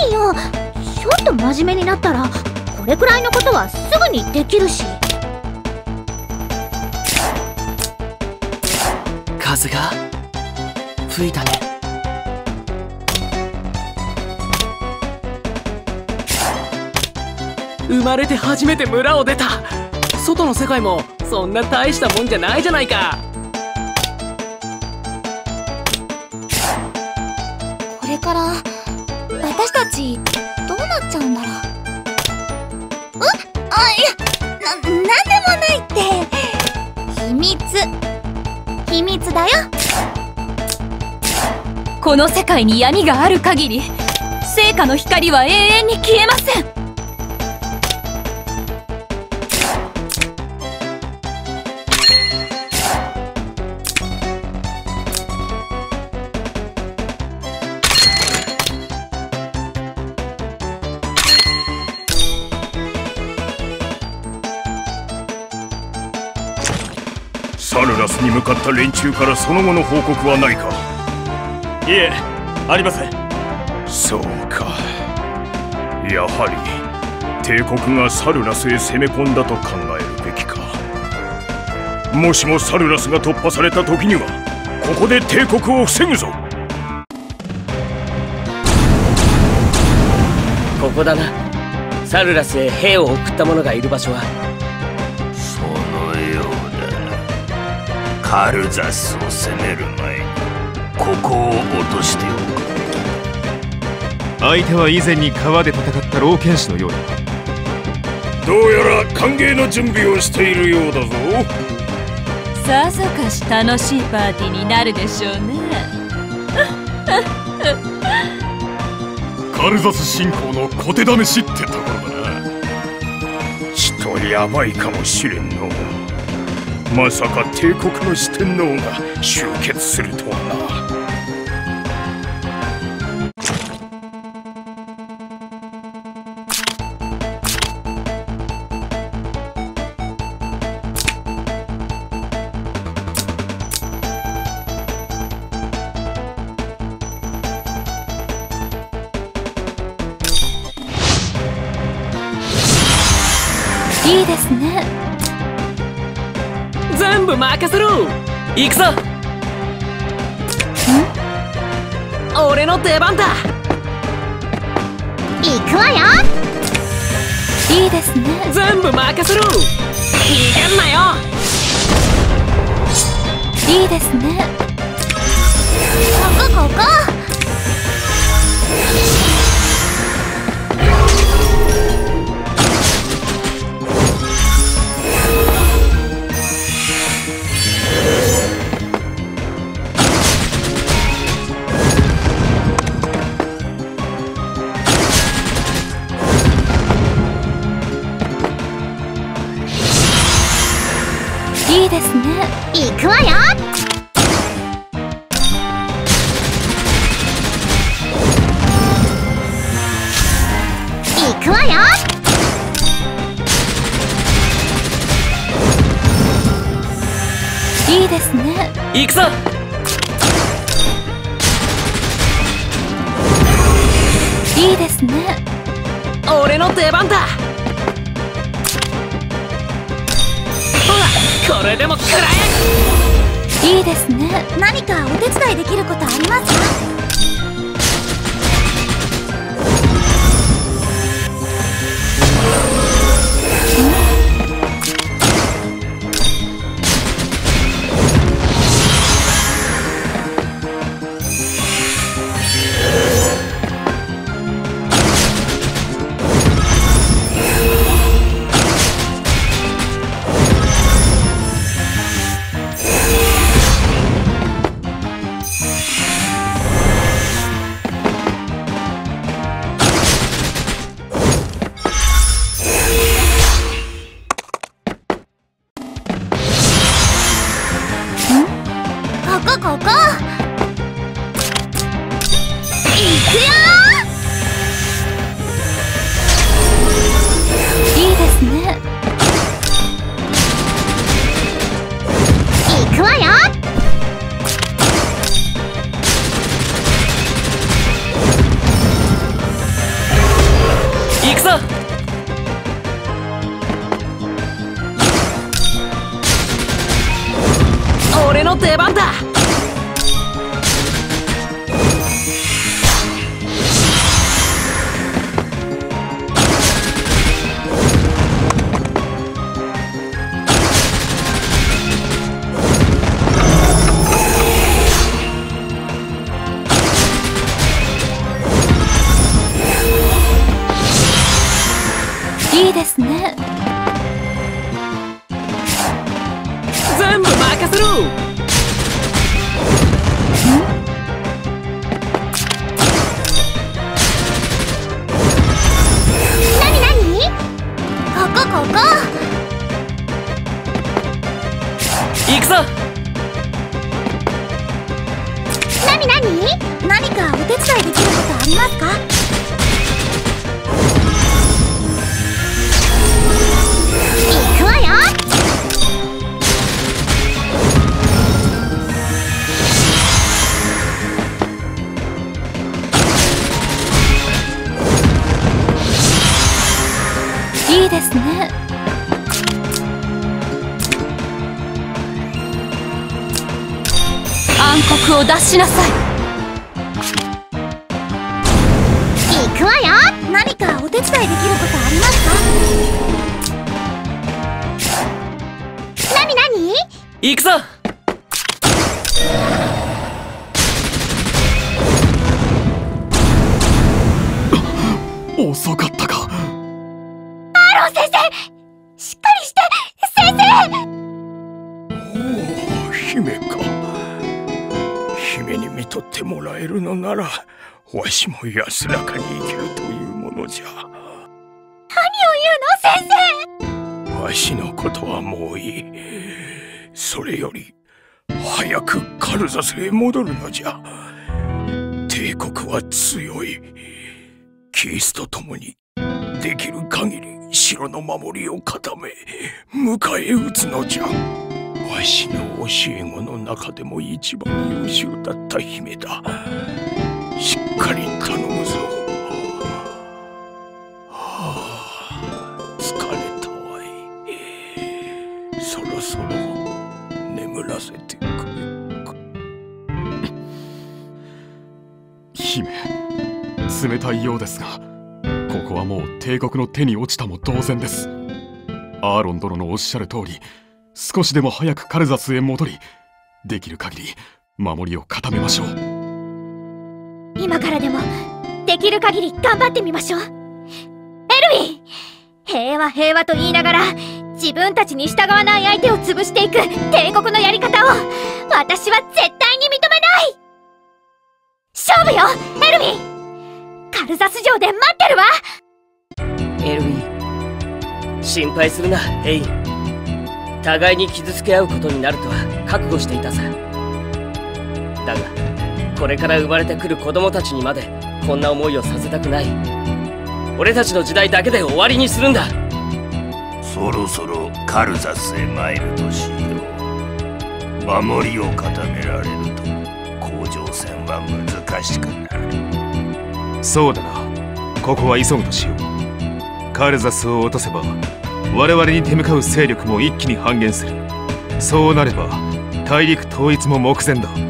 何よ？ちょっと真面目になったらこれくらいのことはすぐにできるし。風が？吹いたね。生まれて初めて村を出た。外の世界もそんな大したもんじゃないじゃないか。私たちどうなっちゃうんだろう？うあいやな何でもないって。秘密。秘密だよ。この世界に闇がある限り聖火の光は永遠に消えません。サルラスに向かった連中からその後の報告はないか？いえありません。そうか。やはり帝国がサルラスへ攻め込んだと考えるべきか。もしもサルラスが突破された時にはここで帝国を防ぐぞ。ここだな。サルラスへ兵を送った者がいる場所はカルザスを攻める前にここを落としておく。相手は以前に川で戦った老剣士のようだどうやら歓迎の準備をしているようだぞ。さぞかし楽しいパーティーになるでしょうね。カルザス侵攻の小手試しってところだな。ちとやばいかもしれんのまさか帝国の四天王が集結するとはな。全部任せろ。行くぞ。俺の出番だ。行くわよ。いいですね。全部任せろ。逃げんなよ。いいですね。ここここ行くわよ。行くわよ。いいですね。行くぞ。いいですね。俺の出番だこれでも食らえいいですね。何かお手伝いできることありますか？の出番だ。いいですね。暗黒を出しなさい。行くわよ。何かお手伝いできることありますか？なになに行くぞ。遅かったか先生。しっかりして先生おお姫か姫に見とってもらえるのならわしも安らかに生きるというものじゃ何を言うの先生わしのことはもういいそれより早くカルザスへ戻るのじゃ帝国は強いキリスと共にできる限り城の守りを固め迎え撃つのじゃ。わしの教え子の中でも一番優秀だった姫だ。しっかり頼むぞ。はあ疲れたわい。そろそろ眠らせてくれ。姫冷たいようですが。ここはもう帝国の手に落ちたも同然です。アーロン殿のおっしゃる通り少しでも早くカルザスへ戻りできる限り守りを固めましょう。今からでもできる限り頑張ってみましょう。エルヴィン平和平和と言いながら自分たちに従わない相手を潰していく帝国のやり方を私は絶対に認めない。勝負よルザス城で待ってるわ。エルヴィン心配するなエイン。互いに傷つけ合うことになるとは覚悟していたさ。だがこれから生まれてくる子供たちにまでこんな思いをさせたくない。俺たちの時代だけで終わりにするんだ。そろそろカルザスへ参るとしよう。守りを固められると甲状戦は難しくなるそうだな。ここは急ぐとしよう。カルザスを落とせば我々に手向かう勢力も一気に半減する。そうなれば大陸統一も目前だ。